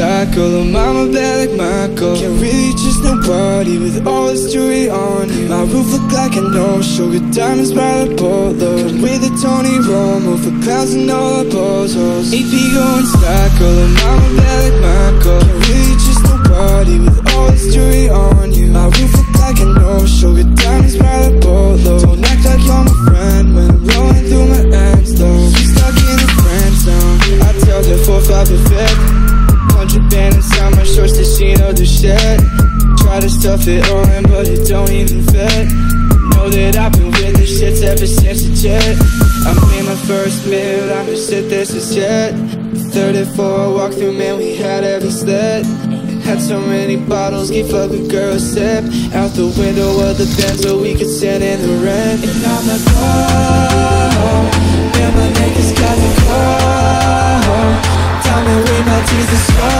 cycle I'm on my bed like Michael. Can't really trust nobody with all this jewelry on you. My roof look like a no-show Got diamonds by the polo Come with a Tony Romo For clowns and all the bozos AP going on my bed like Michael. Can't really trust nobody with all this jewelry on you. My roof look like a no-show Got diamonds by the polo Don't act like you're my friend When I'm rolling through my ends though You stuck in the friend zone. I tell her 4-5 effect Contraband stuff it on but it don't even fit. Know that I've been with the shits ever since the jet. I made my first meal, I'm just said this is jet 34 walk through, man, we had every sled had so many bottles, gave fuck with girls sip. Out the window of the Benz so we could send in the rent And I'm like, oh, man, my niggas got the call Diamond ring, my teeth small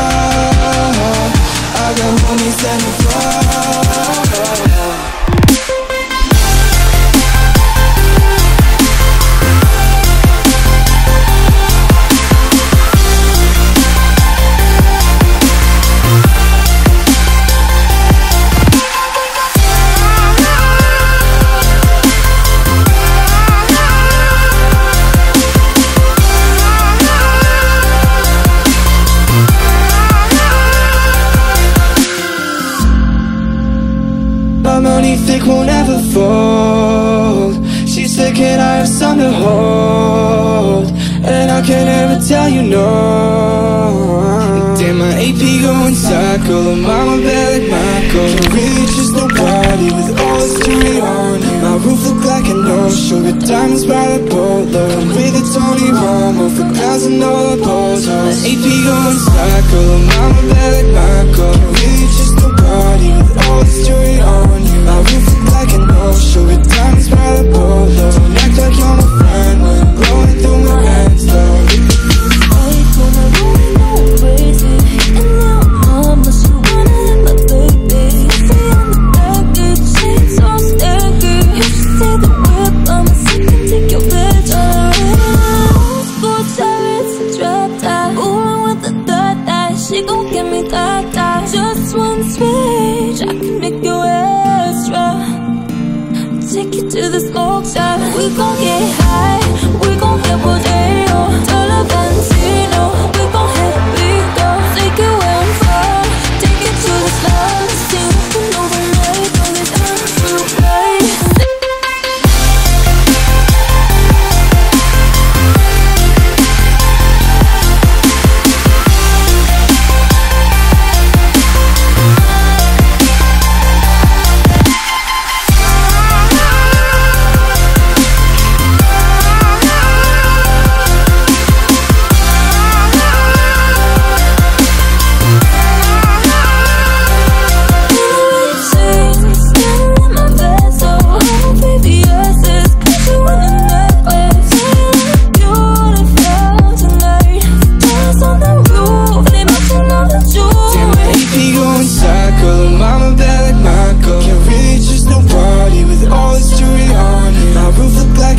thick won't ever fold. She said can I have some to hold? And I can never tell you no. Damn my AP going on my bed like Michael. Really trust nobody with all this jewelry on. My roof look like a no-show Got diamonds by the polo I'm with the Tony Romo For clowns and all the bozos AP going on my bed like Michael. Really trust nobody with all this Take you to the smoke shop. We gon' get high, we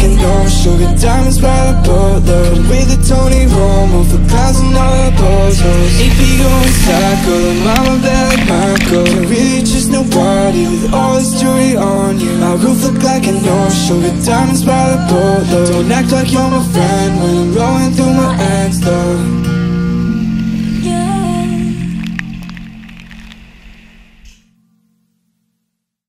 a no-show Got diamonds by the Come with the Tony Romo For clowns and all the bozos AP going cycle I'm on my bed like Michael Can't really trust nobody with all this jewelry on you. My roof look like a no-show Got diamonds by the polo Don't act like you're my friend When I'm rolling through my ends though